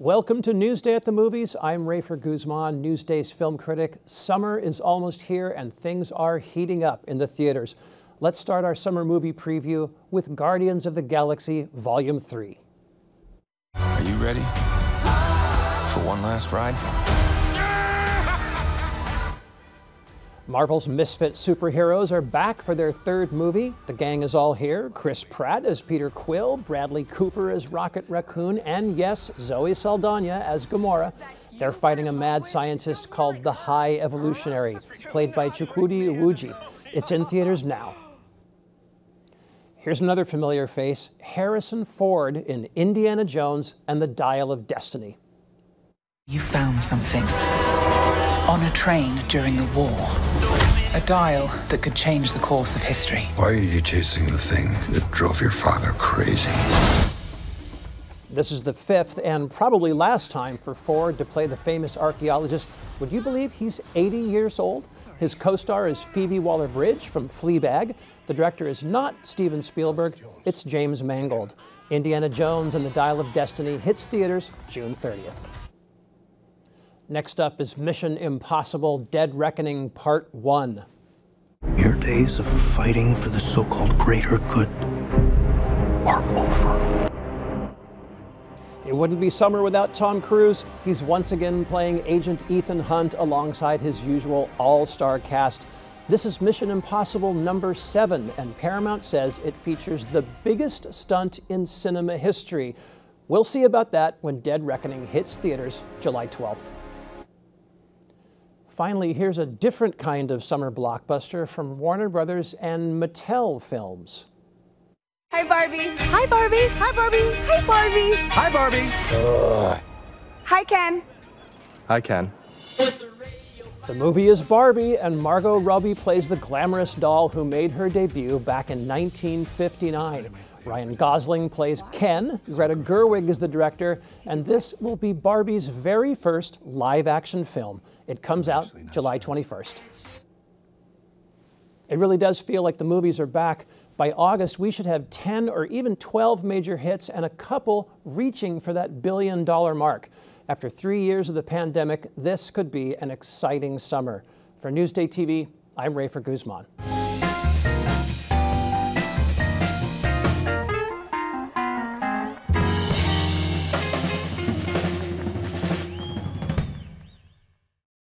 Welcome to Newsday at the Movies. I'm Rafer Guzman, Newsday's film critic. Summer is almost here and things are heating up in the theaters. Let's start our summer movie preview with Guardians of the Galaxy Volume 3. Are you ready for one last ride? Marvel's misfit superheroes are back for their third movie. The gang is all here. Chris Pratt as Peter Quill, Bradley Cooper as Rocket Raccoon, and yes, Zoe Saldana as Gamora. They're fighting a mad scientist called the High Evolutionary, played by Chukwudi Iwuji. It's in theaters now. Here's another familiar face, Harrison Ford in Indiana Jones and the Dial of Destiny. You found something on a train during the war. A dial that could change the course of history. Why are you chasing the thing that drove your father crazy? This is the fifth and probably last time for Ford to play the famous archaeologist. Would you believe he's 80 years old? His co star is Phoebe Waller Bridge from Fleabag. The director is not Steven Spielberg, it's James Mangold. Indiana Jones and the Dial of Destiny hits theaters June 30th. Next up is Mission Impossible Dead Reckoning Part 1. Your days of fighting for the so called greater good are over. It wouldn't be summer without Tom Cruise. He's once again playing Agent Ethan Hunt alongside his usual all star cast. This is Mission Impossible number seven, and Paramount says it features the biggest stunt in cinema history. We'll see about that when Dead Reckoning hits theaters July 12th. Finally, here's a different kind of summer blockbuster from Warner Brothers and Mattel Films. Hi, Barbie. Hi, Barbie. Hi, Barbie. Hi, Barbie. Hi, Barbie. Ugh. Hi, Ken. Hi, Ken. The movie is Barbie, and Margot Robbie plays the glamorous doll who made her debut back in 1959. Ryan Gosling plays Ken, Greta Gerwig is the director, and this will be Barbie's very first live action film. It comes out July 21st. It really does feel like the movies are back. By August, we should have 10 or even 12 major hits and a couple reaching for that billion dollar mark. After three years of the pandemic, this could be an exciting summer. For Newsday TV, I'm Rafer Guzman.